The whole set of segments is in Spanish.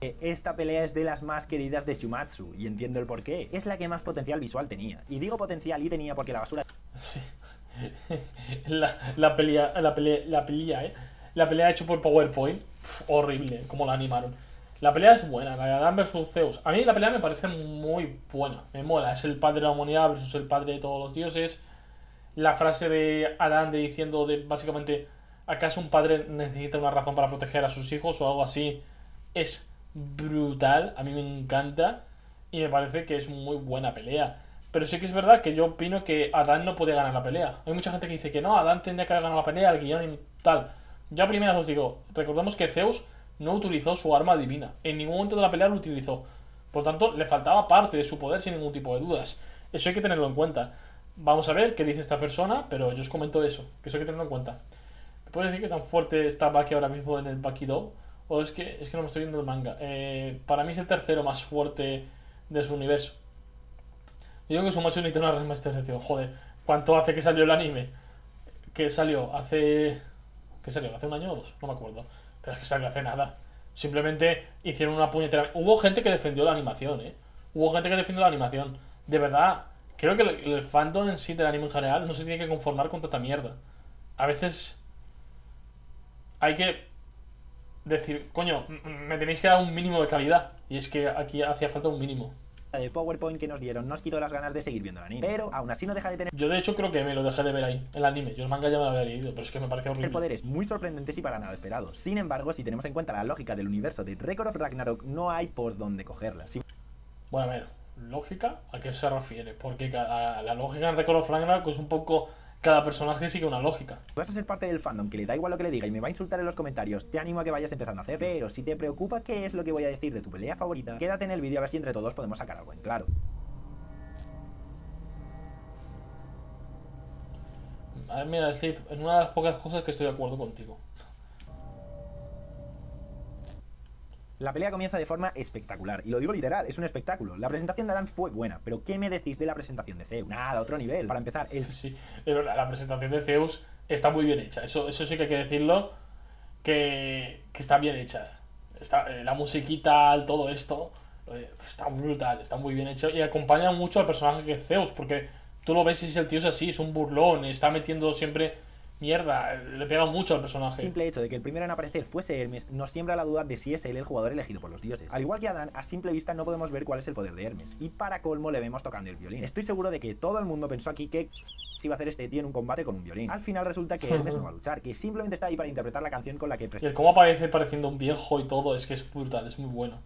Esta pelea es de las más queridas de Shumatsu, y entiendo el porqué. Es la que más potencial visual tenía. Y digo potencial y tenía porque la basura... Sí. la, la pelea, la pelea, la pelea, eh. La pelea hecho por PowerPoint, horrible, como la animaron. La pelea es buena, la de Adán versus Zeus. A mí la pelea me parece muy buena, me mola. Es el padre de la humanidad versus el padre de todos los dioses. La frase de Adán de diciendo de básicamente, ¿acaso un padre necesita una razón para proteger a sus hijos o algo así? Es brutal, a mí me encanta y me parece que es muy buena pelea. Pero sí que es verdad que yo opino que Adán no puede ganar la pelea. Hay mucha gente que dice que no, Adán tendría que ganado la pelea, el guion y tal. Yo a primeras os digo, recordemos que Zeus no utilizó su arma divina. En ningún momento de la pelea lo utilizó. Por tanto, le faltaba parte de su poder sin ningún tipo de dudas. Eso hay que tenerlo en cuenta. Vamos a ver qué dice esta persona, pero yo os comento eso, que eso hay que tenerlo en cuenta. ¿Me puedes decir que tan fuerte está Baki ahora mismo en el Bakido? O es que, es que no me estoy viendo el manga. Eh, para mí es el tercero más fuerte de su universo. Yo digo que su macho necesita una remasterización. Joder, ¿cuánto hace que salió el anime? Que salió hace. ¿Qué salió? ¿Hace un año o dos? No me acuerdo. Pero es que salió hace nada. Simplemente hicieron una puñetera. Hubo gente que defendió la animación, ¿eh? Hubo gente que defendió la animación. De verdad, creo que el, el fandom en sí del anime en general no se tiene que conformar con tanta mierda. A veces. Hay que decir, coño, me tenéis que dar un mínimo de calidad. Y es que aquí hacía falta un mínimo de PowerPoint que nos dieron nos quitó las ganas de seguir viendo el anime. Pero aún así no deja de tener. Yo, de hecho, creo que me lo dejé de ver ahí, el anime. Yo el manga ya me lo había leído, pero es que me parece horrible. Poderes muy sorprendentes y para nada esperados. Sin embargo, si tenemos en cuenta la lógica del universo de Record of Ragnarok, no hay por dónde cogerla. Bueno, a ver, ¿lógica? ¿A qué se refiere? Porque la lógica en Record of Ragnarok es un poco cada personaje sigue una lógica. Vas a ser parte del fandom que le da igual lo que le diga y me va a insultar en los comentarios, te animo a que vayas empezando a hacer. Pero si te preocupa qué es lo que voy a decir de tu pelea favorita, quédate en el vídeo a ver si entre todos podemos sacar algo en claro. A ver, mira, Sleep, en una de las pocas cosas que estoy de acuerdo contigo. La pelea comienza de forma espectacular, y lo digo literal, es un espectáculo. La presentación de Adán fue buena, pero ¿qué me decís de la presentación de Zeus? Nada, otro nivel. Para empezar, el... Sí, la presentación de Zeus está muy bien hecha, eso, eso sí que hay que decirlo, que, que está bien hecha. Está, eh, la musiquita, todo esto, eh, está brutal, está muy bien hecho, y acompaña mucho al personaje que es Zeus, porque tú lo ves y el tío es así, es un burlón, está metiendo siempre mierda, le pega mucho al personaje. Simple hecho de que el primero en aparecer fuese Hermes nos siembra la duda de si es él el jugador elegido por los dioses. Al igual que Adán, a simple vista no podemos ver cuál es el poder de Hermes. Y para colmo le vemos tocando el violín. Estoy seguro de que todo el mundo pensó aquí que si iba a hacer este tío en un combate con un violín. Al final resulta que Hermes no va a luchar, que simplemente está ahí para interpretar la canción con la que Y el cómo aparece pareciendo un viejo y todo, es que es brutal, es muy bueno.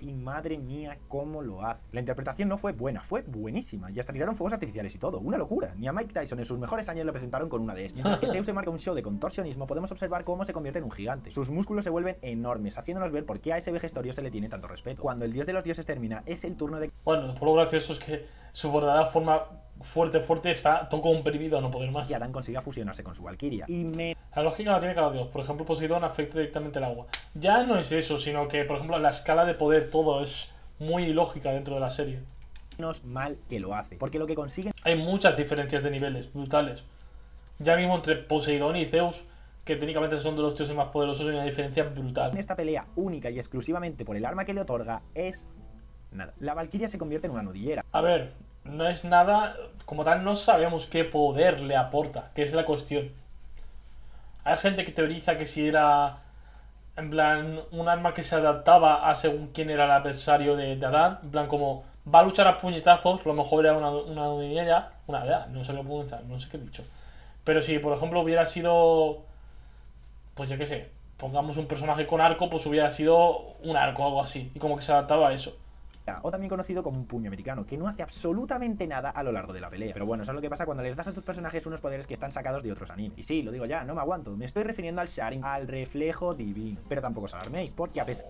Y madre mía, cómo lo hace. La interpretación no fue buena, fue buenísima. Y hasta tiraron fuegos artificiales y todo. Una locura. Ni a Mike Tyson en sus mejores años lo presentaron con una de estas. Mientras que Zeus se marca un show de contorsionismo, podemos observar cómo se convierte en un gigante. Sus músculos se vuelven enormes, haciéndonos ver por qué a ese vejestorio se le tiene tanto respeto. Cuando el dios de los dioses termina, es el turno de. Bueno, por lo gracioso es que su verdadera forma fuerte, fuerte, está todo comprimido a no poder más. Y Adán consigue fusionarse con su Valkyria. Y me... La lógica la tiene cada dios. Por ejemplo, Poseidón afecta directamente el agua. Ya no es eso, sino que, por ejemplo, la escala de poder, todo es muy ilógica dentro de la serie. Menos mal que lo hace, porque lo que consiguen... Hay muchas diferencias de niveles, brutales. Ya mismo entre Poseidón y Zeus, que técnicamente son de los dioses más poderosos, hay una diferencia brutal. En esta pelea única y exclusivamente por el arma que le otorga es... Nada. La Valkyria se convierte en una nudillera. A ver, no es nada, como tal, no sabemos qué poder le aporta, que es la cuestión. Hay gente que teoriza que si era, en plan, un arma que se adaptaba a según quién era el adversario de, Adán, en plan, como va a luchar a puñetazos, lo mejor era una, una una ya, no sé no sé qué he dicho. Pero si, por ejemplo, hubiera sido, pues yo qué sé, pongamos un personaje con arco, pues hubiera sido un arco o algo así, y como que se adaptaba a eso o también conocido como un puño americano, que no hace absolutamente nada a lo largo de la pelea. Pero bueno, eso es lo que pasa cuando les das a tus personajes unos poderes que están sacados de otros animes. Y sí, lo digo ya, no me aguanto, me estoy refiriendo al Sharing, al reflejo divino. Pero tampoco os alarméis, porque a pesar...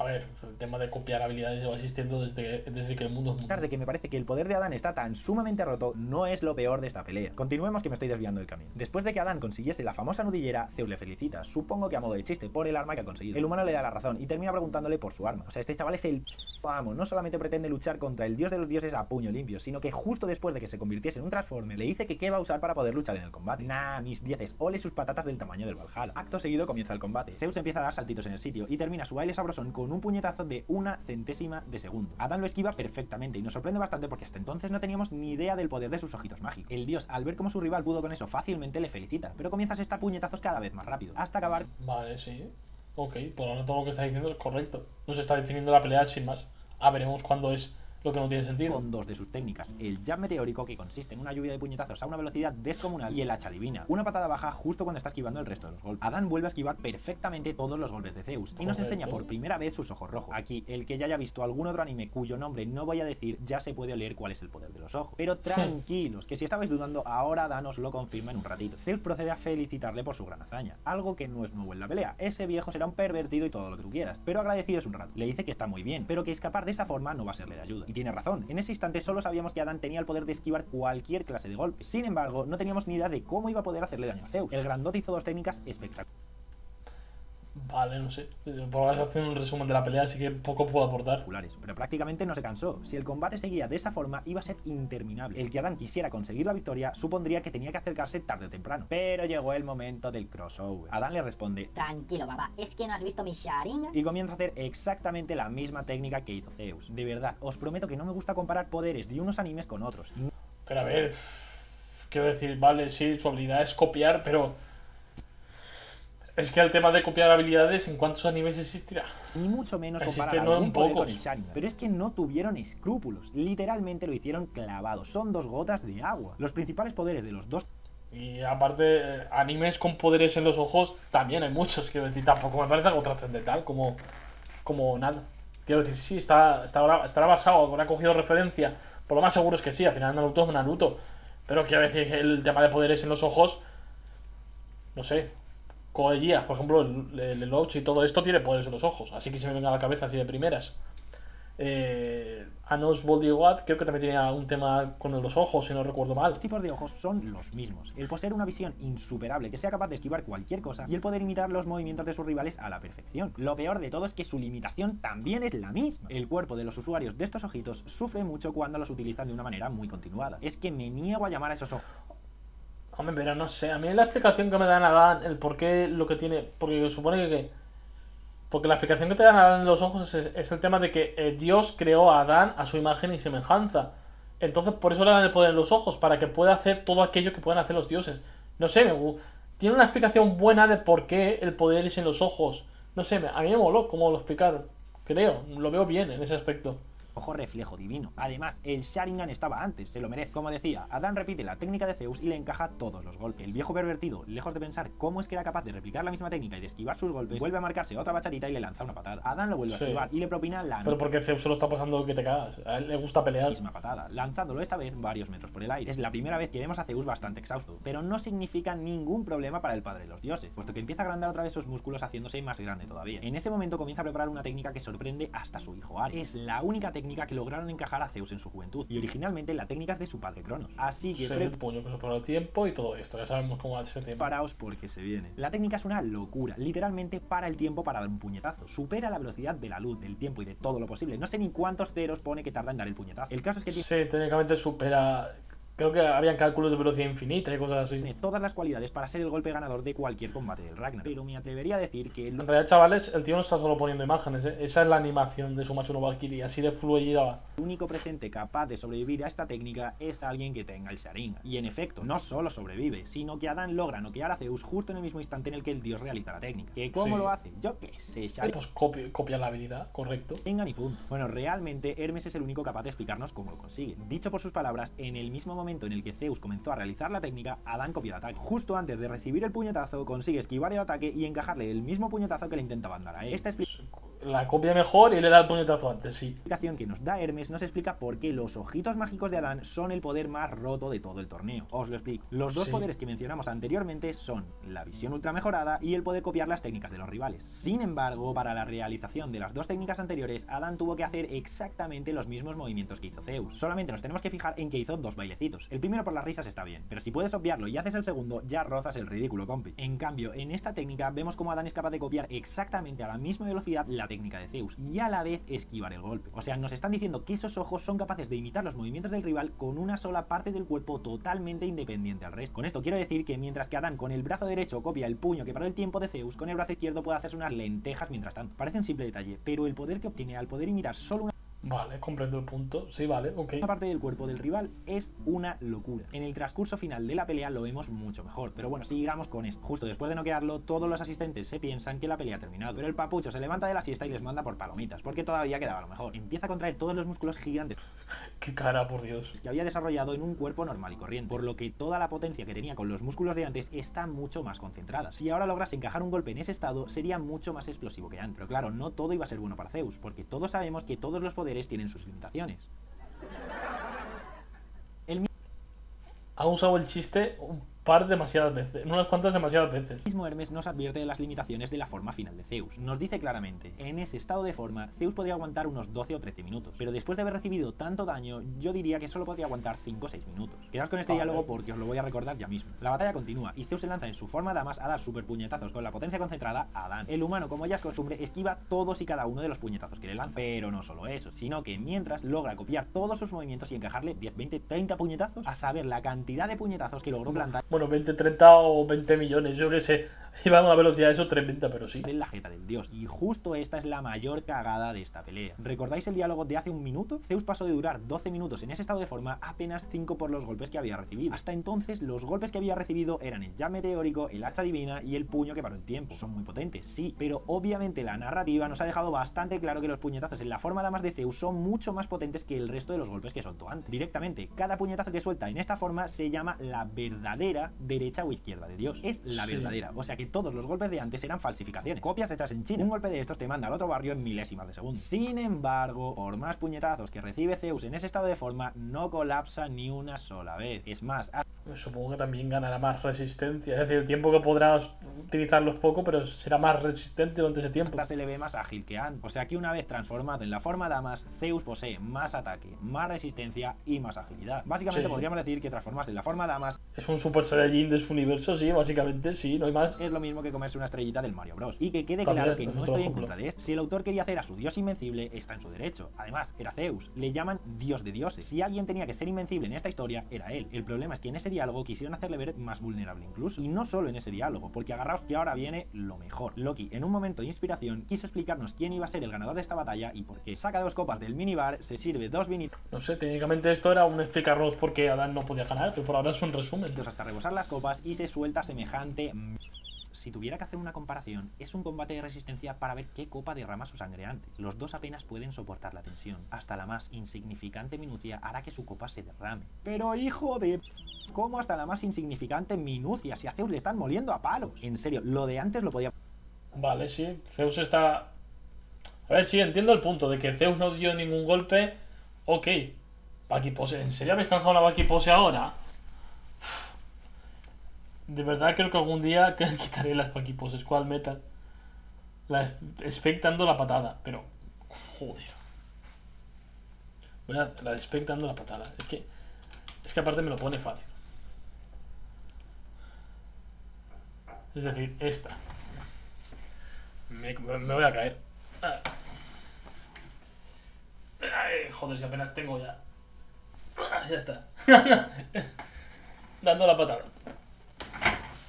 A ver, el tema de copiar habilidades lleva existiendo desde, desde que el mundo es mundo. de que me parece que el poder de Adán está tan sumamente roto, no es lo peor de esta pelea. Continuemos que me estoy desviando del camino. Después de que Adán consiguiese la famosa nudillera, Zeus le felicita, supongo que a modo de chiste, por el arma que ha conseguido. El humano le da la razón y termina preguntándole por su arma. O sea, este chaval es el... Vamos, no solamente pretende luchar contra el dios de los dioses a puño limpio, sino que justo después de que se convirtiese en un transforme, le dice que qué va a usar para poder luchar en el combate. Nah, mis dieces, ole sus patatas del tamaño del Valhalla. Acto seguido comienza el combate. Zeus empieza a dar saltitos en el sitio y termina su baile sabrosón con un puñetazo de una centésima de segundo. Adán lo esquiva perfectamente y nos sorprende bastante porque hasta entonces no teníamos ni idea del poder de sus ojitos mágicos. El dios, al ver cómo su rival pudo con eso fácilmente, le felicita, pero comienza a estar puñetazos cada vez más rápido, hasta acabar Vale, sí. Ok, por ahora todo lo que está diciendo es correcto. No se está definiendo la pelea sin más. Ah, veremos cuándo es lo que no tiene sentido. con dos de sus técnicas. El jab meteórico, que consiste en una lluvia de puñetazos a una velocidad descomunal, y el hacha divina, una patada baja justo cuando está esquivando el resto de los golpes. Adán vuelve a esquivar perfectamente todos los golpes de Zeus y nos enseña por primera vez sus ojos rojos. Aquí, el que ya haya visto algún otro anime cuyo nombre no voy a decir, ya se puede oler cuál es el poder de los ojos. Pero tranquilos, que si estabais dudando, ahora Adán os lo confirma en un ratito. Zeus procede a felicitarle por su gran hazaña, algo que no es nuevo en la pelea. Ese viejo será un pervertido y todo lo que tú quieras, pero agradecido es un rato. Le dice que está muy bien, pero que escapar de esa forma no va a serle de ayuda. Y tiene razón, en ese instante solo sabíamos que Adán tenía el poder de esquivar cualquier clase de golpe. Sin embargo, no teníamos ni idea de cómo iba a poder hacerle daño a Zeus. El grandote hizo dos técnicas espectaculares. Vale, no sé. Por ahora se hace un resumen de la pelea, así que poco puedo aportar. pero prácticamente no se cansó. Si el combate seguía de esa forma, iba a ser interminable. El que Adán quisiera conseguir la victoria supondría que tenía que acercarse tarde o temprano. Pero llegó el momento del crossover. Adán le responde Tranquilo, baba, ¿es que no has visto mi Sharingan? y comienza a hacer exactamente la misma técnica que hizo Zeus. De verdad, os prometo que no me gusta comparar poderes de unos animes con otros. Pero a ver, quiero decir, vale, sí, su habilidad es copiar, pero. Es que el tema de copiar habilidades, ¿en cuántos animes existirá? Ni mucho menos Existen, ¿no? En pocos. Pero es que no tuvieron escrúpulos. Literalmente lo hicieron clavado. Son dos gotas de agua. Los principales poderes de los dos Y aparte, animes con poderes en los ojos también hay muchos. Quiero decir, tampoco me parece algo trascendental como, como nada. Quiero decir, sí, está, estará, estará basado, habrá cogido referencia. Por lo más seguro es que sí, al final Naruto es Naruto. Pero quiero decir el tema de poderes en los ojos, no sé. Code Geass, por ejemplo, el, el, y todo esto tiene poderes en los ojos. Así que se me venga a la cabeza así de primeras. Eh, Anos creo que también tenía un tema con los ojos, si no recuerdo mal. Los tipos de ojos son los mismos. El poseer una visión insuperable que sea capaz de esquivar cualquier cosa y el poder imitar los movimientos de sus rivales a la perfección. Lo peor de todo es que su limitación también es la misma. El cuerpo de los usuarios de estos ojitos sufre mucho cuando los utilizan de una manera muy continuada. Es que me niego a llamar a esos ojos Hombre, pero no sé, a mí la explicación que me dan Adán, el por qué lo que tiene, porque supone que... Porque la explicación que te dan Adán en los ojos es, el tema de que eh, Dios creó a Adán a su imagen y semejanza. Entonces por eso le dan el poder en los ojos, para que pueda hacer todo aquello que pueden hacer los dioses. No sé, me, tiene una explicación buena de por qué el poder es en los ojos. No sé, a mí me moló cómo lo explicaron. Creo, lo veo bien en ese aspecto. Ojo reflejo divino. Además, el Sharingan estaba antes, se lo merece. Como decía, Adán repite la técnica de Zeus y le encaja todos los golpes. El viejo pervertido, lejos de pensar cómo es que era capaz de replicar la misma técnica y de esquivar sus golpes, vuelve a marcarse otra bacharita y le lanza una patada. Adán lo vuelve Sí. a esquivar y le propina la Pero porque Zeus solo está pasando que te cagas. A él le gusta pelear. misma patada, lanzándolo esta vez varios metros por el aire. Es la primera vez que vemos a Zeus bastante exhausto, pero no significa ningún problema para el padre de los dioses, puesto que empieza a agrandar otra vez sus músculos haciéndose más grande todavía. En ese momento comienza a preparar una técnica que sorprende hasta su hijo Ares. Es la única técnica que lograron encajar a Zeus en su juventud, y originalmente la técnica es de su padre Cronos. Así que pre- el puño que supera el tiempo y todo esto. Ya sabemos cómo va ese tema. Preparaos porque se viene. La técnica es una locura, literalmente para el tiempo para dar un puñetazo. Supera la velocidad de la luz, del tiempo y de todo lo posible. No sé ni cuántos ceros pone que tarda en dar el puñetazo. El caso es que Sí, técnicamente supera. Creo que habían cálculos de velocidad infinita y cosas así. tiene todas las cualidades para ser el golpe ganador de cualquier combate del Ragnar. Pero me atrevería a decir que En realidad, chavales, el tío no está solo poniendo imágenes, ¿eh? Esa es la animación de Sumachu no Valkyrie, así de fluida va. único presente capaz de sobrevivir a esta técnica es alguien que tenga el Sharingan. Y en efecto, no solo sobrevive, sino que Adán logra noquear a Zeus justo en el mismo instante en el que el dios realiza la técnica. ¿Que cómo Sí. lo hace? Yo qué sé, Sharingan. Pues copia, copia la habilidad, correcto. Vengan y punto. Bueno, realmente Hermes es el único capaz de explicarnos cómo lo consigue. Dicho por sus palabras, en el mismo momento en el que Zeus comenzó a realizar la técnica, Adán copió el ataque. Justo antes de recibir el puñetazo, consigue esquivar el ataque y encajarle el mismo puñetazo que le intentaban dar a él. Esta La copia mejor y le da el puñetazo antes, sí. explicación que nos da Hermes nos explica por qué los ojitos mágicos de Adán son el poder más roto de todo el torneo. Os lo explico. Los dos Sí. poderes que mencionamos anteriormente son la visión ultra mejorada y el poder copiar las técnicas de los rivales. Sin embargo, para la realización de las dos técnicas anteriores, Adán tuvo que hacer exactamente los mismos movimientos que hizo Zeus. Solamente nos tenemos que fijar en que hizo dos bailecitos. El primero por las risas está bien, pero si puedes obviarlo y haces el segundo, ya rozas el ridículo, compi. En cambio, en esta técnica vemos cómo Adán es capaz de copiar exactamente a la misma velocidad la técnica de Zeus y a la vez esquivar el golpe. O sea, nos están diciendo que esos ojos son capaces de imitar los movimientos del rival con una sola parte del cuerpo totalmente independiente al resto. Con esto quiero decir que mientras que Adán con el brazo derecho copia el puño que paró el tiempo de Zeus, con el brazo izquierdo puede hacerse unas lentejas mientras tanto. Parece un simple detalle, pero el poder que obtiene al poder imitar solo una Vale, comprendo el punto. Sí, vale, ok. Una parte del cuerpo del rival es una locura. En el transcurso final de la pelea lo vemos mucho mejor. Pero bueno, sigamos con esto. Justo después de noquearlo, todos los asistentes se piensan que la pelea ha terminado. Pero el papucho se levanta de la siesta y les manda por palomitas, porque todavía quedaba lo mejor. Empieza a contraer todos los músculos gigantes Qué cara, por Dios. que había desarrollado en un cuerpo normal y corriente, por lo que toda la potencia que tenía con los músculos de antes está mucho más concentrada. Si ahora logras encajar un golpe en ese estado, sería mucho más explosivo que antes. Pero claro, no todo iba a ser bueno para Zeus, porque todos sabemos que todos los poderes tienen sus limitaciones. Ha usado el chiste par demasiadas veces. Unas cuantas demasiadas veces. El mismo Hermes nos advierte de las limitaciones de la forma final de Zeus. Nos dice claramente, en ese estado de forma, Zeus podría aguantar unos 12 o 13 minutos, pero después de haber recibido tanto daño, yo diría que solo podría aguantar 5 o 6 minutos. Quedaos con este Vale. diálogo porque os lo voy a recordar ya mismo. La batalla continúa y Zeus se lanza en su forma damas a dar super puñetazos con la potencia concentrada a Adán. El humano, como ya es costumbre, esquiva todos y cada uno de los puñetazos que le lanza. Pero no solo eso, sino que mientras logra copiar todos sus movimientos y encajarle 10, 20, 30 puñetazos, a saber la cantidad de puñetazos que logró plantar Bueno, 20, 30 o 20 millones, yo qué sé. Iba a una velocidad de eso tremenda, pero sí. en la jeta del dios. Y justo esta es la mayor cagada de esta pelea. ¿Recordáis el diálogo de hace un minuto? Zeus pasó de durar 12 minutos en ese estado de forma apenas 5 por los golpes que había recibido. Hasta entonces, los golpes que había recibido eran el jab meteórico, el hacha divina y el puño que paró el tiempo. Son muy potentes, sí, pero obviamente la narrativa nos ha dejado bastante claro que los puñetazos en la forma damas de Zeus son mucho más potentes que el resto de los golpes que soltó antes. Directamente, cada puñetazo que suelta en esta forma se llama la verdadera derecha o izquierda de Dios. Es la Sí. verdadera. O sea que todos los golpes de antes eran falsificaciones, copias hechas en China. Un golpe de estos te manda al otro barrio en milésimas de segundo. Sin embargo, por más puñetazos que recibe Zeus en ese estado de forma, no colapsa ni una sola vez. Es más, Supongo que también ganará más resistencia. Es decir, el tiempo que podrás utilizarlo es poco, pero será más resistente durante ese tiempo. se le ve más ágil que antes. O sea que una vez transformado en la forma damas, Zeus posee más ataque, más resistencia y más agilidad. Básicamente Sí. podríamos decir que transformarse en la forma damas Es un Super Saiyajin de su universo, sí, básicamente, sí, no hay más. es lo mismo que comerse una estrellita del Mario Bros. Y que quede También, claro que no estoy en contra de esto. Si el autor quería hacer a su dios invencible, está en su derecho. Además, era Zeus. Le llaman dios de dioses. Si alguien tenía que ser invencible en esta historia, era él. El problema es que en ese diálogo quisieron hacerle ver más vulnerable incluso. Y no solo en ese diálogo, porque agarraos que ahora viene lo mejor. Loki, en un momento de inspiración, quiso explicarnos quién iba a ser el ganador de esta batalla y por qué. Saca dos copas del minibar, se sirve dos vinitos No sé, técnicamente esto era un explicarnos por qué Adán no podía ganar, pero por ahora es un resumen. hasta rebosar las copas y se suelta semejante... Si tuviera que hacer una comparación, es un combate de resistencia para ver qué copa derrama su sangre antes. Los dos apenas pueden soportar la tensión. Hasta la más insignificante minucia hará que su copa se derrame. Pero hijo de... ¿Cómo hasta la más insignificante minucia? Si a Zeus le están moliendo a palos. En serio, lo de antes lo podía... Vale, sí, Zeus está... A ver, sí, entiendo el punto de que Zeus no dio ningún golpe. Ok. Baki pose. ¿En serio habéis canjado una Baki pose ahora? De verdad creo que algún día quitaré las Baki. ¿Cuál metal? La expectando la patada, pero... Joder. Voy a la expectando la patada. Es que... Es que aparte me lo pone fácil. Es decir, esta. Me, me voy a caer. Ay, joder, si apenas tengo ya. Ya está. Dando la patada.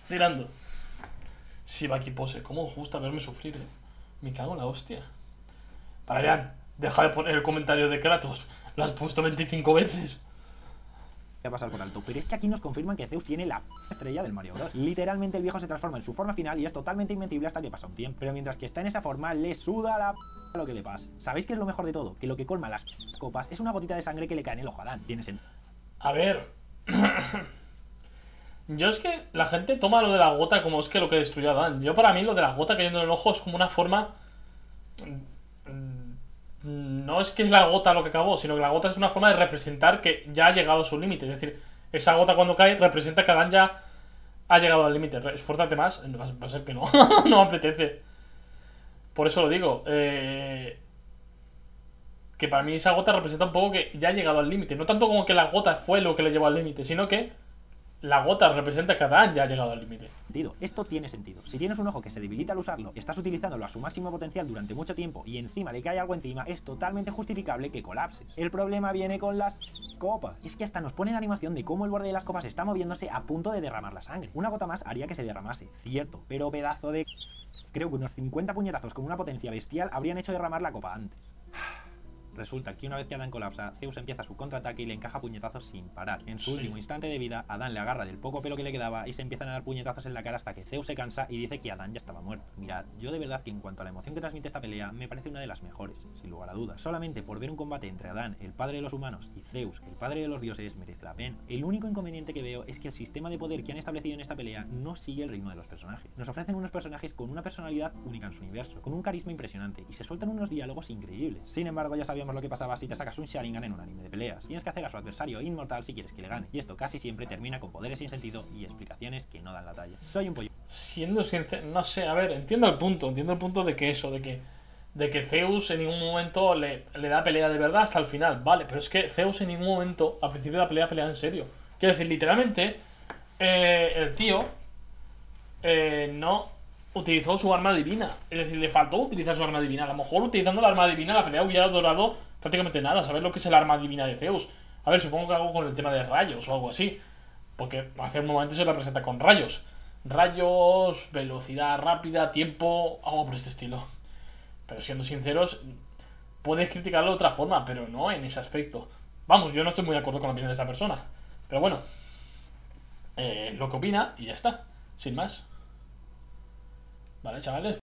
Tirando. Si va aquí pose, ¿cómo gusta verme sufrir, eh? Me cago en la hostia. Parayan, deja de poner el comentario de Kratos. Lo has puesto 25 veces. Pasar por alto. Pero es que aquí nos confirman que Zeus tiene la estrella del Mario Bros. Literalmente el viejo se transforma en su forma final y es totalmente invencible hasta que pasa un tiempo. Pero mientras que está en esa forma, le suda la lo que le pasa. ¿Sabéis qué es lo mejor de todo? Que lo que colma las copas es una gotita de sangre que le cae en el ojo a Dan. Tiene sentido. A ver. Yo es que la gente toma lo de la gota como es que lo que destruyó a Dan. Yo para mí lo de la gota cayendo en el ojo es como una forma... No es que es la gota lo que acabó, sino que la gota es una forma de representar que ya ha llegado a su límite. Es decir, esa gota cuando cae representa que Adán ya ha llegado al límite. Esfuérzate más. Va a ser que no. no me apetece. Por eso lo digo. Eh, que para mí esa gota representa un poco que ya ha llegado al límite. No tanto como que la gota fue lo que le llevó al límite, sino que la gota representa que Adán ya ha llegado al límite. Esto tiene sentido. Si tienes un ojo que se debilita al usarlo, estás utilizándolo a su máximo potencial durante mucho tiempo y encima le cae algo encima, es totalmente justificable que colapses. El problema viene con las copas. Es que hasta nos ponen animación de cómo el borde de las copas está moviéndose a punto de derramar la sangre. Una gota más haría que se derramase, cierto, pero pedazo de... Creo que unos 50 puñetazos con una potencia bestial habrían hecho derramar la copa antes. Resulta que una vez que Adán colapsa, Zeus empieza su contraataque y le encaja puñetazos sin parar. En su Sí. último instante de vida, Adán le agarra del poco pelo que le quedaba y se empiezan a dar puñetazos en la cara hasta que Zeus se cansa y dice que Adán ya estaba muerto. Mirad, yo de verdad que en cuanto a la emoción que transmite esta pelea, me parece una de las mejores, sin lugar a dudas. Solamente por ver un combate entre Adán, el padre de los humanos, y Zeus, el padre de los dioses, merece la pena. El único inconveniente que veo es que el sistema de poder que han establecido en esta pelea no sigue el ritmo de los personajes. Nos ofrecen unos personajes con una personalidad única en su universo, con un carisma impresionante y se sueltan unos diálogos increíbles. Sin embargo, ya sabíamos lo que pasaba si te sacas un Sharingan en un anime de peleas. Tienes que hacer a su adversario inmortal si quieres que le gane, y esto casi siempre termina con poderes sin sentido y explicaciones que no dan la talla. Soy un pollo. Siendo sincero, no sé, a ver, entiendo el punto, entiendo el punto de que eso, de que, de que Zeus en ningún momento le, le da pelea de verdad hasta el final, vale, pero es que Zeus en ningún momento, al principio de la pelea, pelea en serio. Quiero decir, literalmente, eh, el tío eh, no utilizó su arma divina, es decir, le faltó utilizar su arma divina. A lo mejor utilizando la arma divina la pelea hubiera durado prácticamente nada, saber lo que es el arma divina de Zeus. A ver, supongo que algo con el tema de rayos o algo así. Porque hace un momento se la presenta con rayos. Rayos, velocidad rápida, tiempo, algo por este estilo. Pero siendo sinceros, puedes criticarlo de otra forma, pero no en ese aspecto. Vamos, yo no estoy muy de acuerdo con la opinión de esa persona. Pero bueno, eh, lo que opina y ya está. Sin más. Vale, chavales.